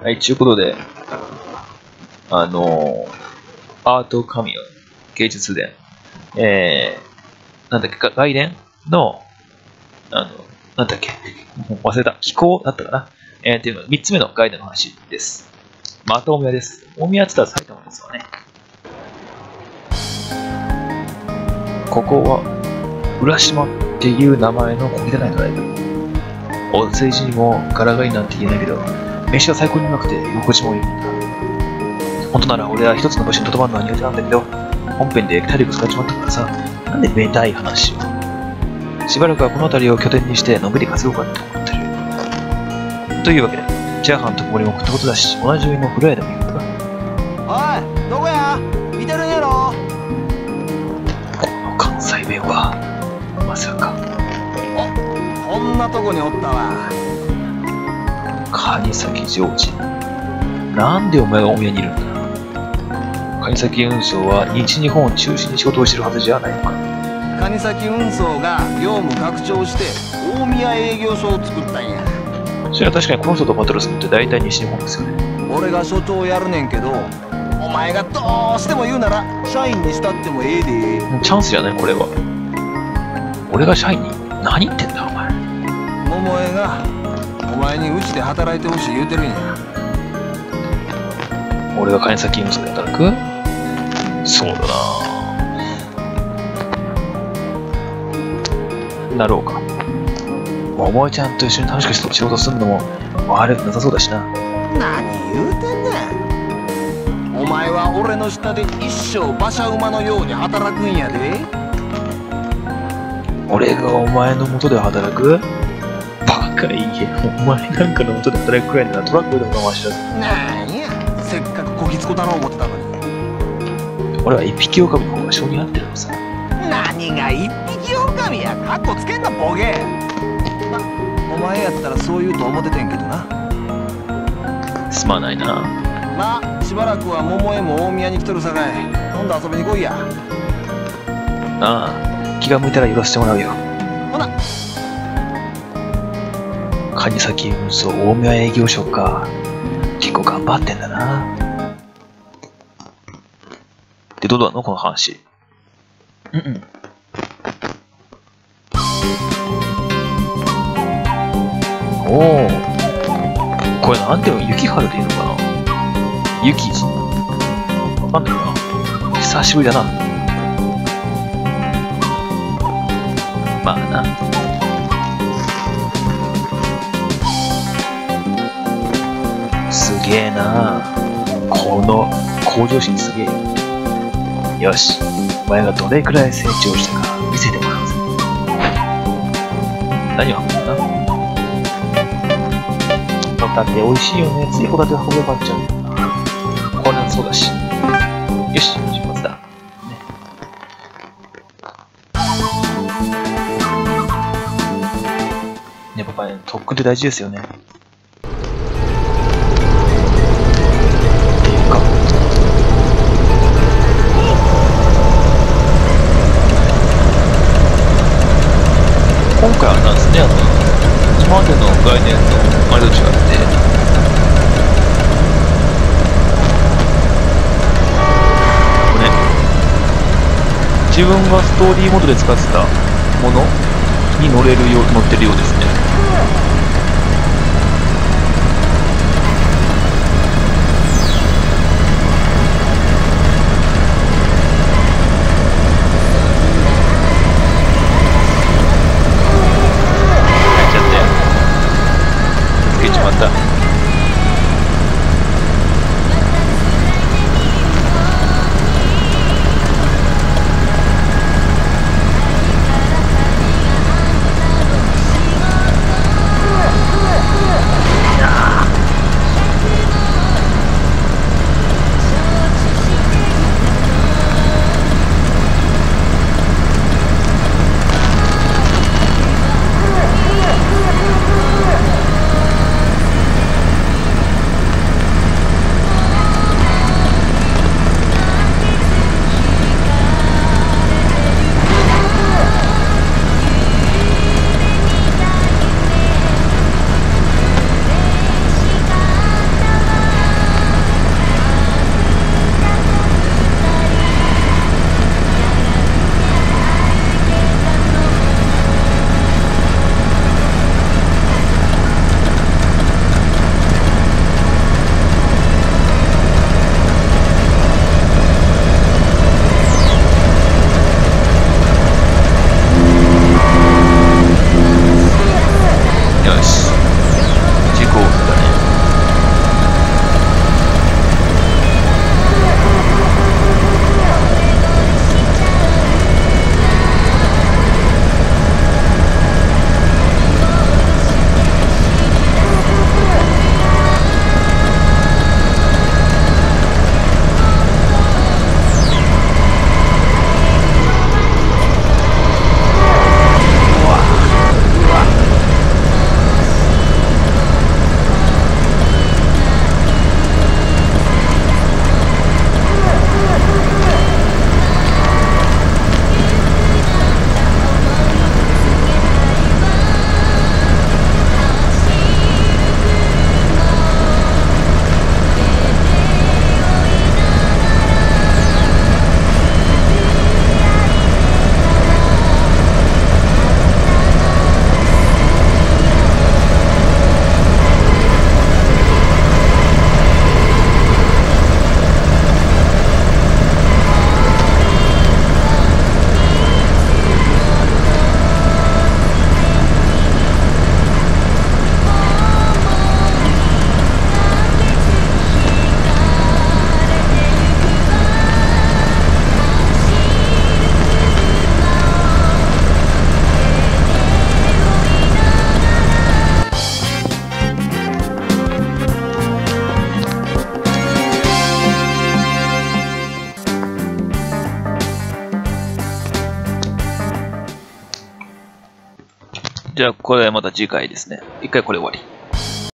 はい、ちゅうことで、あのアートカミオ、芸術伝、えー、なんだっけ、が外伝の、あの、なんだっけ、忘れた、気候だったかな。えー、っていうのが3つ目のガイドの話です。また大宮です。大宮って言ったら埼玉ですわね。ここは、浦島っていう名前の小汚いドライブ。お政治にも柄がいいなんて言えないけど、飯は最高にうまくて居心地もいいんだ。本当なら俺は一つの場所にとどまるのは苦手なんだけど、本編で体力使っちまったからさ、なんでめたい話を。しばらくはこの辺りを拠点にしてのんびり稼ごうかって思ってる。というわけで、チャーハンと氷も食ったことだし、同じ上の風呂屋でも行くか。おいどこや？見てるんやろ？この関西弁は、まさか、こんなとこにおったわ蟹崎ジョージ。なんでお前が大宮にいるんだ？蟹崎運送は西日本を中心に仕事をしてるはずじゃないのか。蟹崎運送が業務拡張して大宮営業所を作ったんやそれは確かにこの人とバトルするって大体西日本ですよね。俺が所長やるねんけどお前がどうしても言うなら社員にしたってもええでチャンスじゃないこれは。俺が社員に何言ってんだお前。桃江がお前にうちで働いてほしい言うてるんや。俺が金先運送で働く？そうだな。なろうか。桃江ちゃんと一緒に楽しく仕事するのも悪くなさそうだしな。何言うてんねん。お前は俺の下で一生馬車馬のように働くんやで。俺がお前の元で働く？バカ言え。お前なんかの元で働くくらいならトラックでも我慢しろ。なんやせっかくこきつこだろう思ってたのに俺は一匹狼の方が性に合ってるのさ。何が一匹狼やカッコつけんなボケお前やったらそう言うと思っててんけどなすまないな。まあしばらくは桃江も大宮に来とるさかい今度遊びに来いやああ、気が向いたら寄らせてもらうよ。蟹先運送大宮営業所か。結構頑張ってんだな。で、どうだのこの話？うんうん。おお。これなんていうの雪春でいいのかな？雪？じ。わかんないな。久しぶりだな。まあな。げえな。この向上心すげえよ。し。お前がどれくらい成長したか見せてもらうぜ。何を運ぶんだ？ホタテ美味しいよね。ついホタテ運べばっちゃうんだよ。なこれはそうだし。よし。出発だ。ね。ねパパね特訓って大事ですよね。回はなんですねあの今までの概念のあれと違って。自分がストーリーモードで使ってたものに乗れるよう乗ってるようですね。じゃあ、これはまた次回ですね。一回これ終わり。